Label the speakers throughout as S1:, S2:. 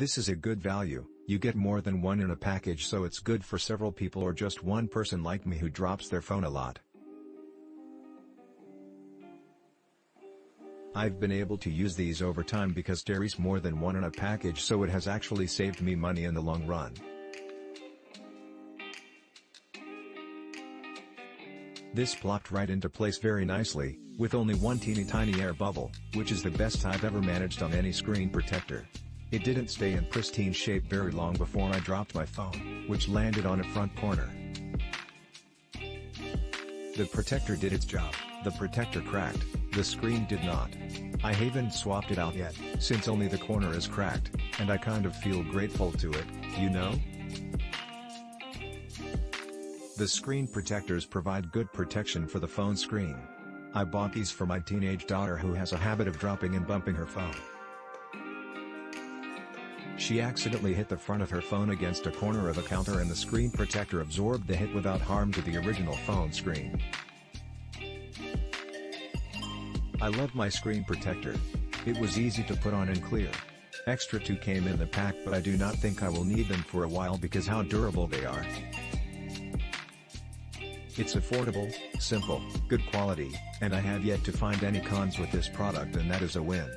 S1: This is a good value, you get more than one in a package so it's good for several people or just one person like me who drops their phone a lot. I've been able to use these over time because there's more than one in a package so it has actually saved me money in the long run. This plopped right into place very nicely, with only one teeny tiny air bubble, which is the best I've ever managed on any screen protector. It didn't stay in pristine shape very long before I dropped my phone, which landed on a front corner. The protector did its job, the protector cracked, the screen did not. I haven't swapped it out yet, since only the corner is cracked, and I kind of feel grateful to it, you know? The screen protectors provide good protection for the phone screen. I bought these for my teenage daughter who has a habit of dropping and bumping her phone. She accidentally hit the front of her phone against a corner of a counter and the screen protector absorbed the hit without harm to the original phone screen. I love my screen protector. It was easy to put on and clear. Extra 2 came in the pack but I do not think I will need them for a while because how durable they are. It's affordable, simple, good quality, and I have yet to find any cons with this product and that is a win.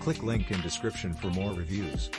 S1: Click link in description for more reviews.